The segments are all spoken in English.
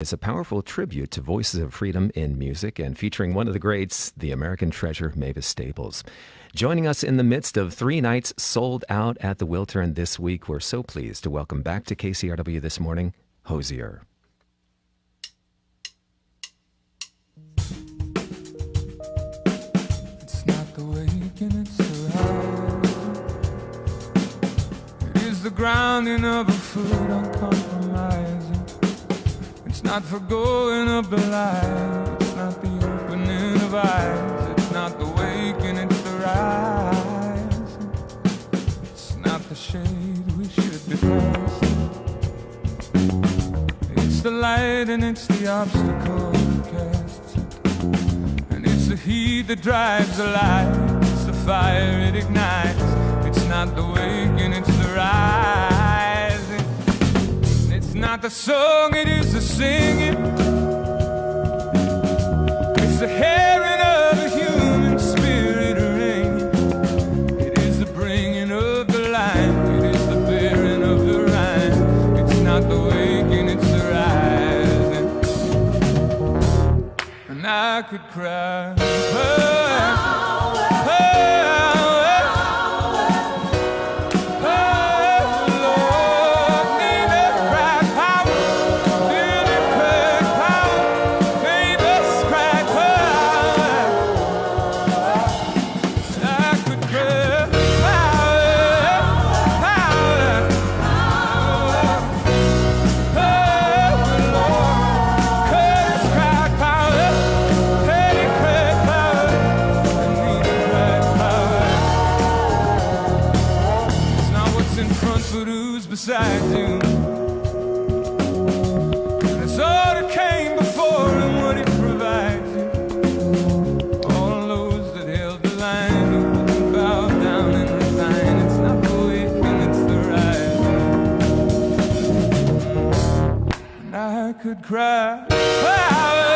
It's a powerful tribute to voices of freedom in music and featuring one of the greats, the American treasure Mavis Staples. Joining us in the midst of three nights sold out at the Wiltern this week, we're so pleased to welcome back to KCRW this morning, Hozier. Grounding of a foot not for going up the line. It's not the opening of eyes. It's not the waking, it's the rise. It's not the shade we should be passing. It's the light and it's the obstacle that casts it. And it's the heat that drives the light. It's the fire it ignites. It's not the waking, it's the rising. Not the song, it is the singing. It's the hearing of a human spirit ringing. It is the bringing of the line. It is the bearing of the rhyme. It's not the waking, it's the rising. And I could cry. Could cry.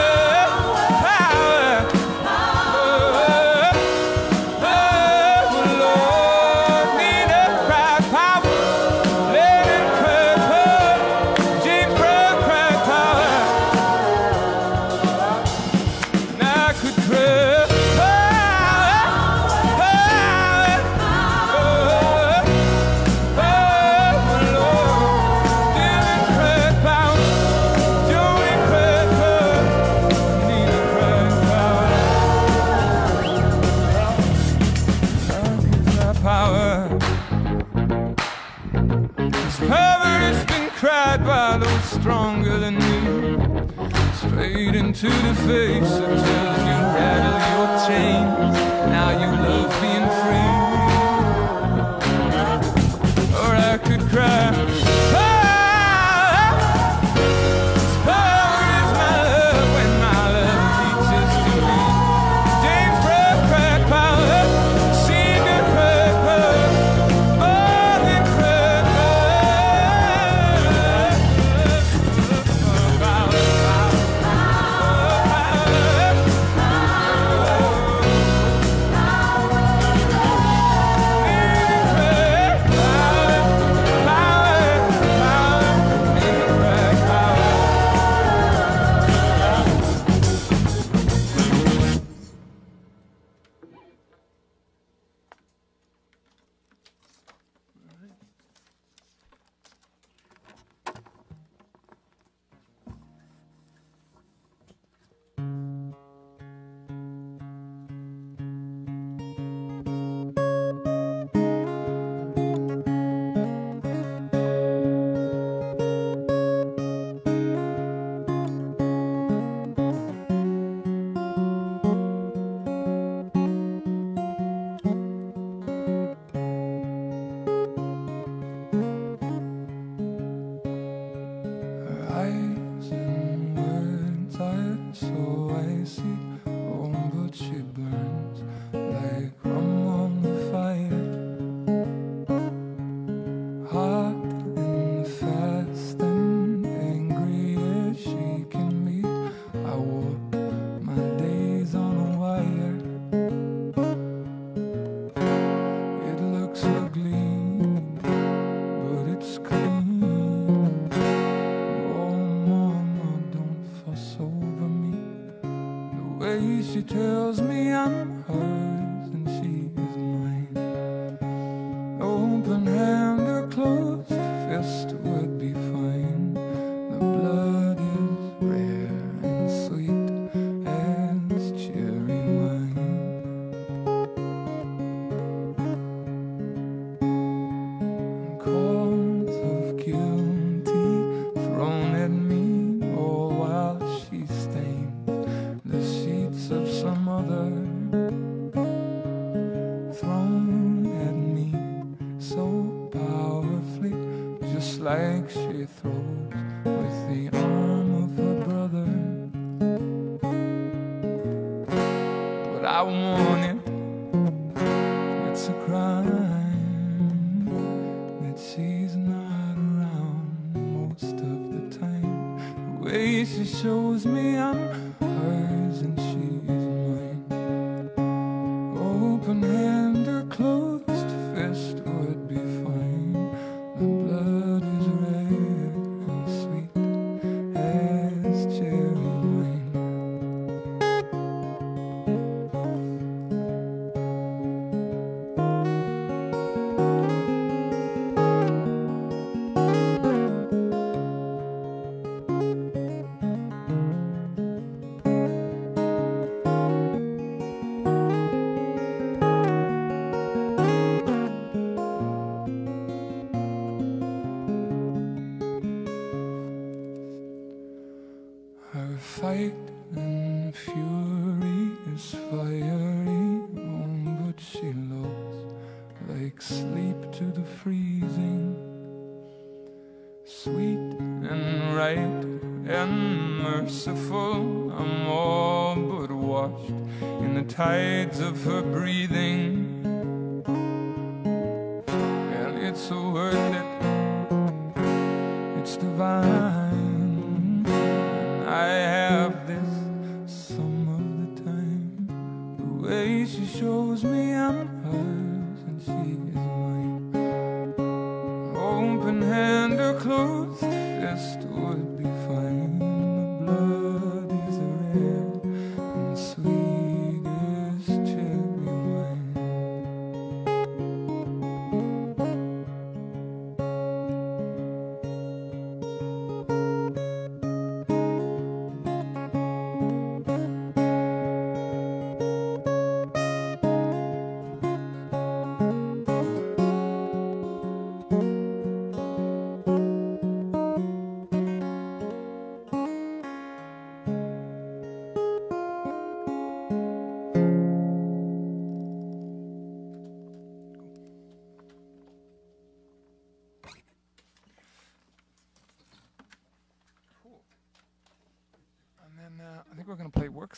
of her breathing.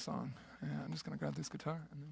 song. And I'm just going to grab this guitar and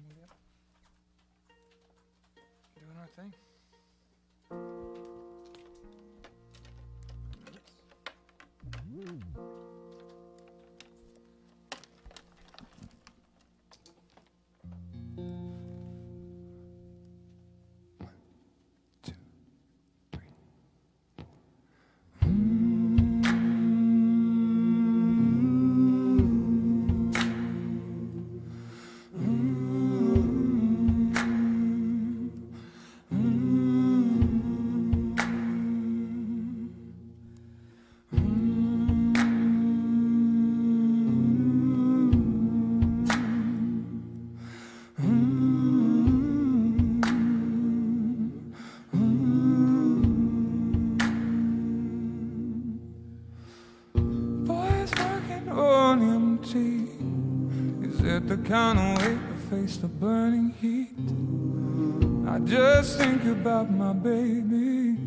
just think about my baby.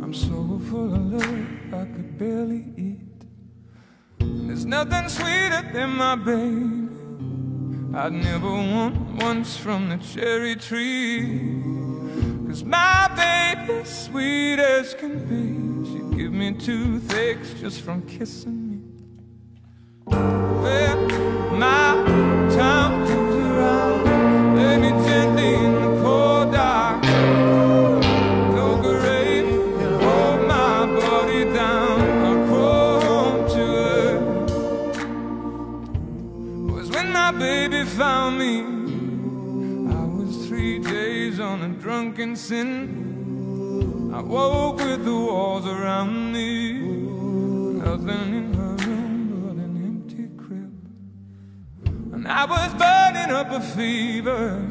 I'm so full of love, I could barely eat. There's nothing sweeter than my baby. I'd never want once from the cherry tree. Cause my baby's sweet as can be. She'd give me toothaches just from kissing sin. I woke with the walls around me. Nothing in her room but an empty crib. And I was burning up a fever.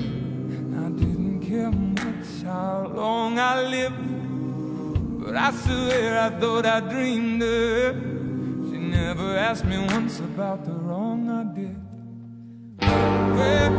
I didn't care much how long I lived. But I swear I thought I dreamed it. She never asked me once about the wrong I did. When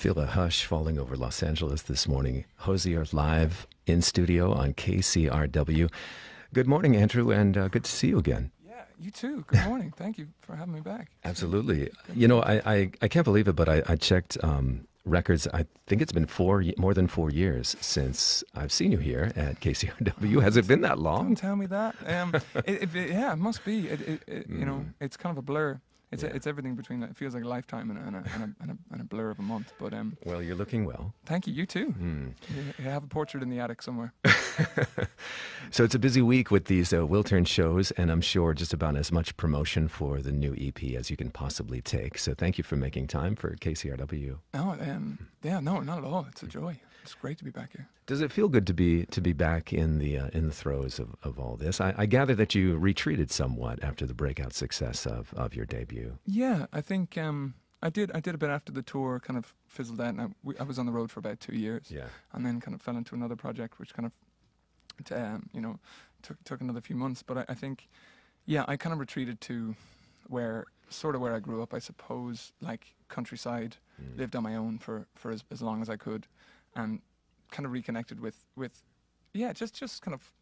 feel a hush falling over Los Angeles this morning. Hozier live in studio on KCRW. Good morning, Andrew, and uh, good to see you again. Yeah, you too. Good morning. Thank you for having me back. Absolutely. You know, I, I, I can't believe it, but I, I checked um, records. I think it's been four, more than four years since I've seen you here at KCRW. Has it been that Don't long? tell me that. Um, it, it, yeah, it must be. It, it, it, You know, Mm. it's kind of a blur. It's Yeah. a, it's everything between. It feels like a lifetime and a, and a, and a, and a, and a blur of a month. But um, Well, you're looking well. thank you. You too. Mm. You, have a portrait in the attic somewhere. So it's a busy week with these uh, Wiltern shows, and I'm sure just about as much promotion for the new EP as you can possibly take. So thank you for making time for KCRW. No, um, yeah, no, not at all. It's a joy. It's great to be back here. Does it feel good to be to be back in the uh, in the throes of, of all this? I, I gather that you retreated somewhat after the breakout success of, of your debut. Yeah, I think um, I did. I did a bit after the tour kind of fizzled out, and I, we, I was on the road for about two years, Yeah. and then kind of fell into another project, which kind of, um, you know, took took another few months. But I, I think, yeah, I kind of retreated to where sort of where I grew up, I suppose, like countryside, Mm. lived on my own for for as, as long as I could, and kind of reconnected with with, yeah, just just kind of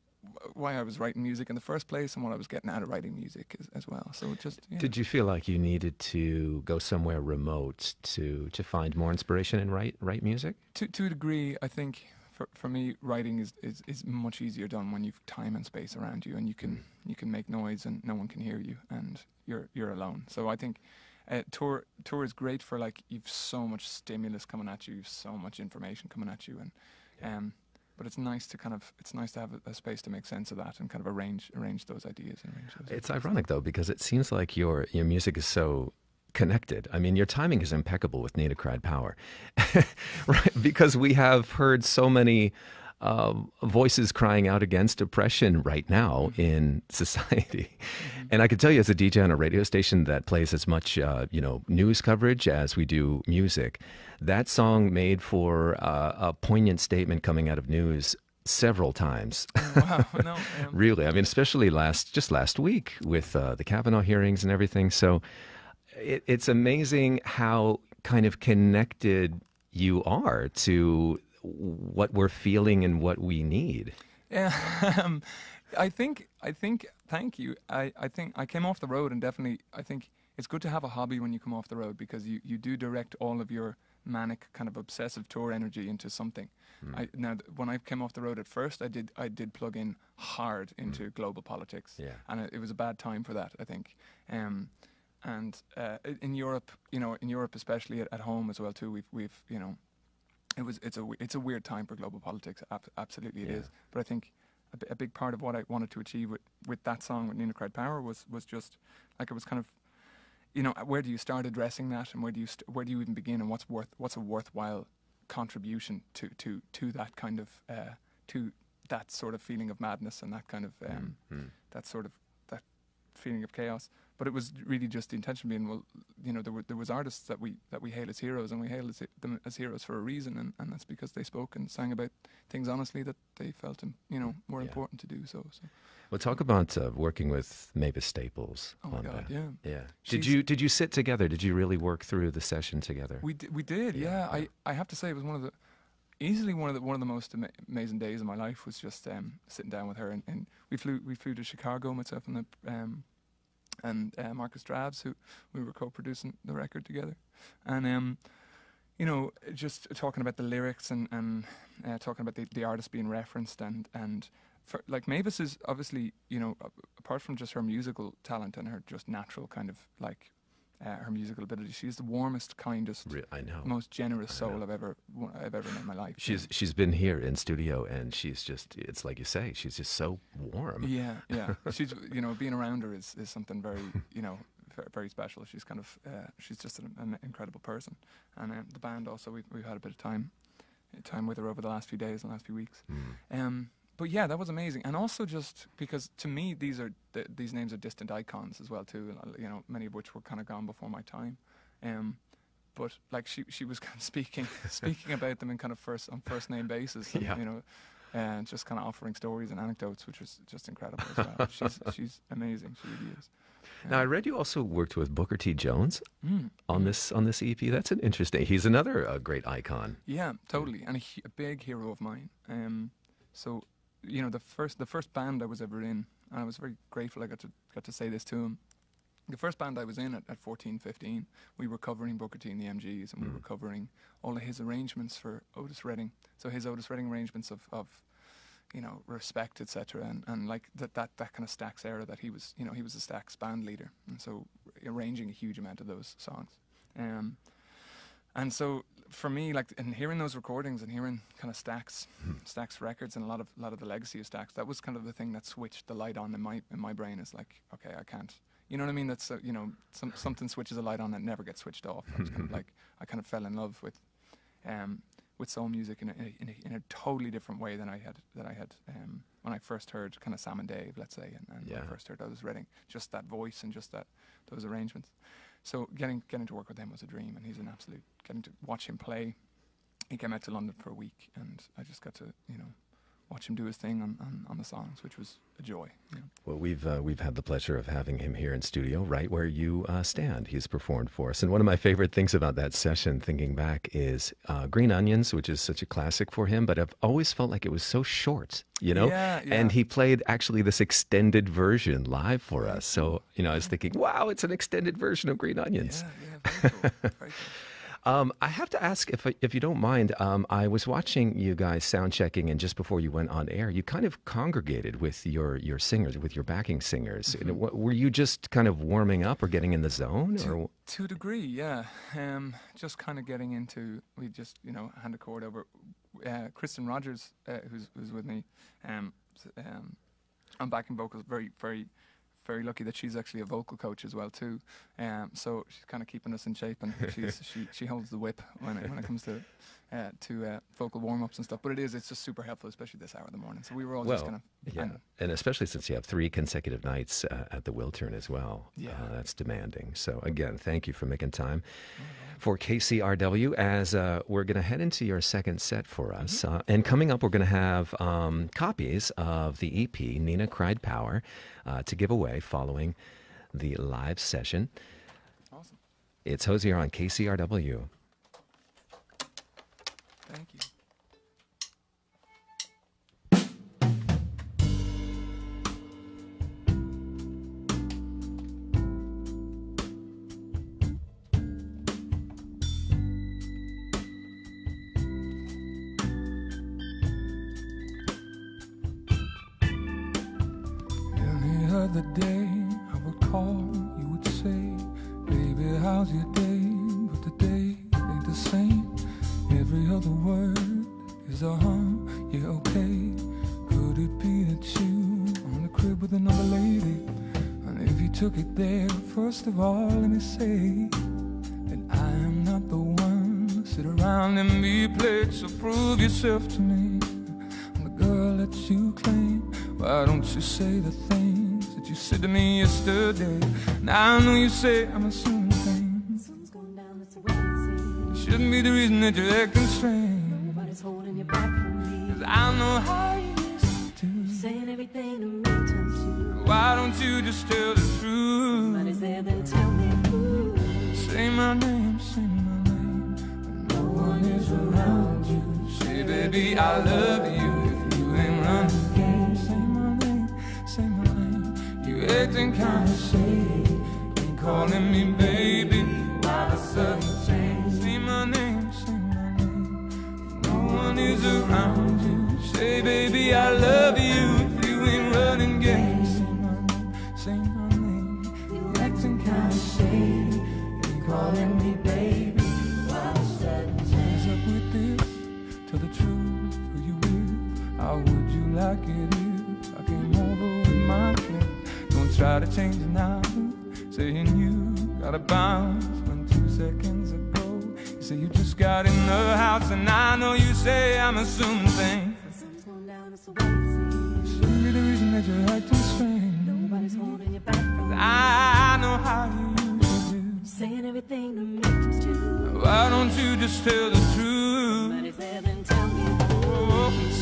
why I was writing music in the first place and what I was getting out of writing music as, as well. So just yeah. Did you feel like you needed to go somewhere remote to to find more inspiration and write write music? to to a degree, I think for for me, writing is, is, is much easier done when you've time and space around you, and you can mm. you can make noise and no one can hear you, and you're you're alone. So I think uh, tour tour is great for like you've so much stimulus coming at you, you've so much information coming at you, and um, but it's nice to kind of it's nice to have a, a space to make sense of that and kind of arrange arrange those ideas and arrange those. It's ideas. ironic though because it seems like your your music is so connected. I mean, your timing is impeccable with Nina Cried Power, right? Because we have heard so many uh, voices crying out against oppression right now in society. And I can tell you, as a DJ on a radio station that plays as much, uh, you know, news coverage as we do music, that song made for uh, a poignant statement coming out of news several times. wow, no, um, Really, I mean, especially last just last week with uh, the Kavanaugh hearings and everything. So, it, it's amazing how kind of connected you are to what we're feeling and what we need. Yeah, um, I think I think thank you. I, I think I came off the road and definitely I think it's good to have a hobby when you come off the road because you, you do direct all of your manic kind of obsessive tour energy into something. Mm. I, now when I came off the road at first, I did I did plug in hard into mm. global politics, yeah. and it, it, was a bad time for that. I think. Um, and uh, in Europe, you know, in Europe especially at, at home as well too, we've we've you know it was it's a it's a weird time for global politics. Ab- absolutely, it yeah. is. But I think a, b- a big part of what I wanted to achieve with, with that song with Nina Cried Power was was just like it was kind of, you know, where do you start addressing that, and where do you st- where do you even begin, and what's worth what's a worthwhile contribution to to to that kind of uh, to that sort of feeling of madness and that kind of um, mm-hmm. that sort of feeling of chaos but it was really just the intention being well you know there were there was artists that we that we hail as heroes and we hail as, them as heroes for a reason and, and that's because they spoke and sang about things honestly that they felt you know more yeah. important to do so so. Well talk about uh, working with Mavis Staples oh my god yeah. Yeah. Did you did you sit together? Did you really work through the session together? We did, we did yeah, yeah. I I have to say it was one of the easily one of the one of the most ama- amazing days of my life was just um, sitting down with her and, and, we flew we flew to Chicago myself and the um, and uh, Markus Dravs, who we were co-producing the record together, and um, you know, just talking about the lyrics and and uh, talking about the, the artist being referenced and and for, like Mavis is obviously you know apart from just her musical talent and her just natural kind of like uh, her musical ability. She's the warmest, kindest, I know. most generous soul I've ever I've ever met in my life. She's she's been here in studio, and she's just it's like you say, she's just so warm. Yeah, yeah. she's you know being around her is, is something very you know very special. She's kind of uh, she's just an, an, incredible person, and uh, the band also we've we've had a bit of time time with her over the last few days and last few weeks. Mm. Um, but yeah, that was amazing, and also just because to me these are th- these names are distant icons as well too. You know, many of which were kind of gone before my time. Um, but like she she was kind of speaking speaking about them in kind of first on first name basis. And, yeah. You know, and just kind of offering stories and anecdotes, which was just incredible as well. she's she's amazing. She really is. Now I read you also worked with Booker T. Jones mm. on this on this EP. That's an interesting. He's another uh, great icon. Yeah, totally, and a, a, big hero of mine. Um, so you know the first the first band I was ever in, and I was very grateful I got to got to say this to him. The first band I was in at, at 14, 15, we were covering Booker T and the MGs, and mm. we were mm. covering all of his arrangements for Otis Redding. So his Otis Redding arrangements of, of you know, respect, etc. And, and like that, that, that kind of Stax era that he was, you know, he was a Stax band leader. And so arranging a huge amount of those songs. Um, and so for me, like, and hearing those recordings and hearing kind of Stax, hmm. Stax records, and a lot of a lot of the legacy of Stax, that was kind of the thing that switched the light on in my in my brain. Is like, okay, I can't. You know what I mean? That's uh, you know, some, something switches a light on that never gets switched off. I was kind of like, I kind of fell in love with, um, with soul music in a, in a, in a totally different way than I had that I had um, when I first heard kind of Sam and Dave, let's say, and, and yeah. when I first heard Otis Redding. Just that voice and just that those arrangements. So getting getting to work with him was a dream, and he's an absolute. Getting to watch him play, he came out to London for a week, and I just got to you know watch him do his thing on, on, on the songs, which was a joy. Yeah. Well, we've uh, we've had the pleasure of having him here in studio, right where you uh, stand. He's performed for us, and one of my favorite things about that session, thinking back, is uh, Green Onions, which is such a classic for him. But I've always felt like it was so short, you know. Yeah, yeah. And he played actually this extended version live for us. So you know, I was thinking, wow, it's an extended version of Green Onions. Yeah, yeah, very cool. Very cool. Um, I have to ask if if you don't mind. Um, I was watching you guys sound checking, and just before you went on air, you kind of congregated with your your singers, with your backing singers. Mm-hmm. Were you just kind of warming up or getting in the zone? To, to a degree, yeah. Um, just kind of getting into. We just you know hand a chord over. Uh, Kristen Rogers, uh, who's who's with me, um, um, on backing vocals, very very very lucky that she's actually a vocal coach as well too. Um, so she's kind of keeping us in shape, and she's, she she holds the whip when it, when it comes to uh, to uh, vocal warm ups and stuff. But it is it's just super helpful, especially this hour of the morning. So we were all well, just kind of yeah, and especially since you have three consecutive nights uh, at the Wiltern as well. Yeah, uh, that's demanding. So again, thank you for making time. For KCRW, as uh, we're going to head into your second set for us. Mm-hmm. Uh, and coming up, we're going to have um, copies of the EP, Nina Cried Power, to give away following the live session. Awesome. It's Hozier on KCRW. Thank you. First of all, let me say that I am not the one to sit around and be played. So prove yourself to me. I'm the girl that you claim. Why don't you say the things that you said to me yesterday? Now I know you say I'm assuming things. Sun's going down, that's the way it. Shouldn't be the reason that you're acting strange. Nobody's holding you back from me. Cause I know how you used to. Saying everything to me. Why don't you just tell the truth? Tell me. Say my name, say my name. When no one is around you. Say, baby, I love you. If you ain't running game, say my name, say my name. You acting kinda shady. Ain't calling me baby. Why the sudden change? Say my name, say my name. No one is around you. Say, baby, I love you. Who you with? How would you like it if I came over with my clip? Don't try to change it now. Saying you gotta bounce when two seconds ago. You say you just got in the house, and I know you say I'm assuming things. The sun's going down, that's the way it seems. Shouldn't the reason that you're acting strange. Nobody's holding you back from me. I know how you usually Saying everything to you. do. Why don't you just tell the truth?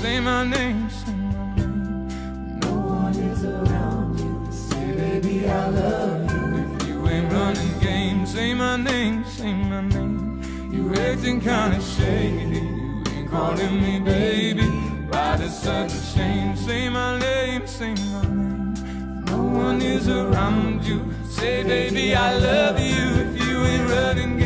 Say my name, say my name. No one is around you. Say, baby, I love you. If you ain't running game, say my name, say my name. You acting kinda shady. You ain't calling me baby. Why the sudden change? Say my name, say my name. No one is around you. Say, baby, I love you. If you ain't running game,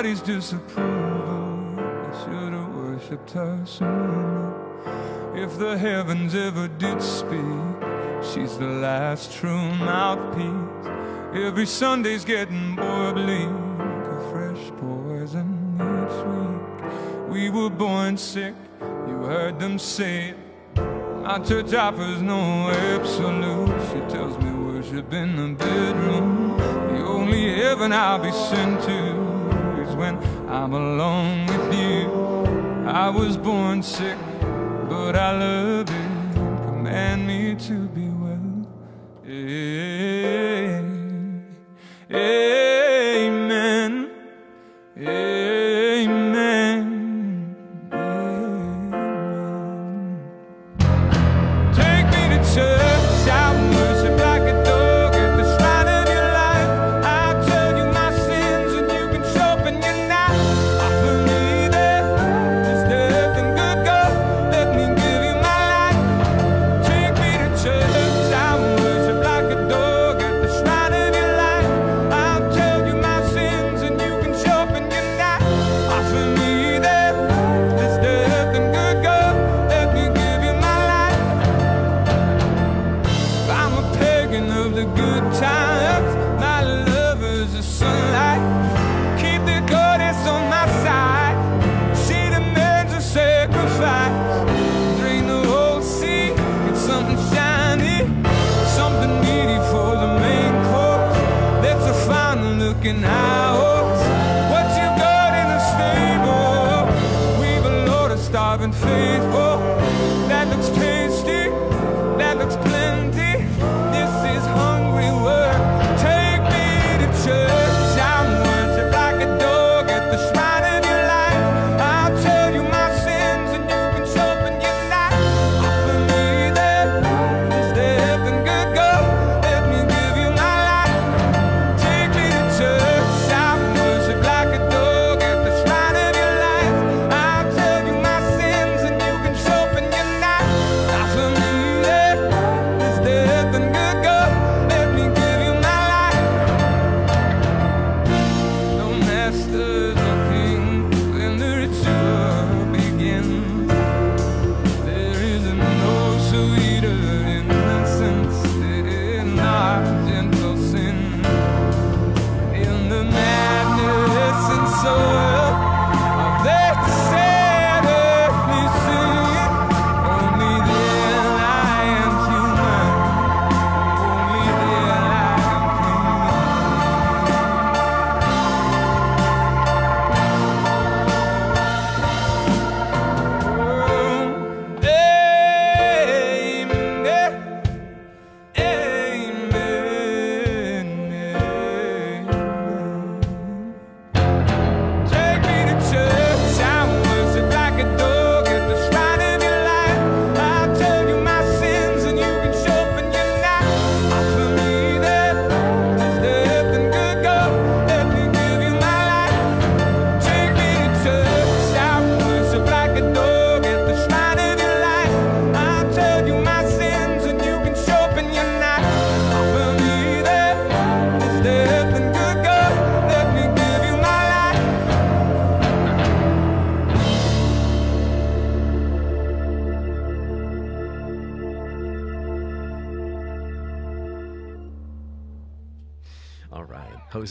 everybody's disapproval. I should have worshipped her sooner. If the heavens ever did speak, she's the last true mouthpiece. Every Sunday's getting more bleak. A fresh poison each week. We were born sick, you heard them say it. My church offers no absolute. She tells me worship in the bedroom. The only heaven I'll be sent to when I'm alone with you. I was born sick, but I love it. Command me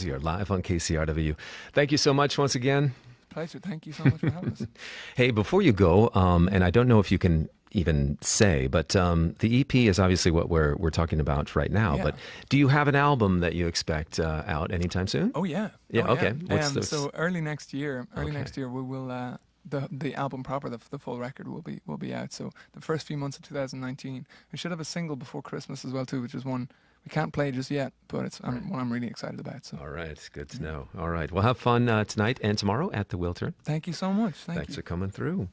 Hozier live on KCRW. Thank you so much once again. Pleasure. Thank you so much for having us. Hey, before you go, um, and I don't know if you can even say, but um, the EP is obviously what we're we're talking about right now. Yeah. But do you have an album that you expect uh, out anytime soon? Oh yeah. Yeah, Oh, okay. What's Um, the- so early next year, early Okay. next year we will uh, the the album proper, the, the full record will be will be out. So the first few months of 2019, we should have a single before Christmas as well too, which is one we can't play just yet, but it's one I'm really excited about. So All right, it's good to know. All right, well, have fun uh, tonight and tomorrow at the Wiltern. thank you so much. Thank Thanks you. for coming through.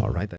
All right.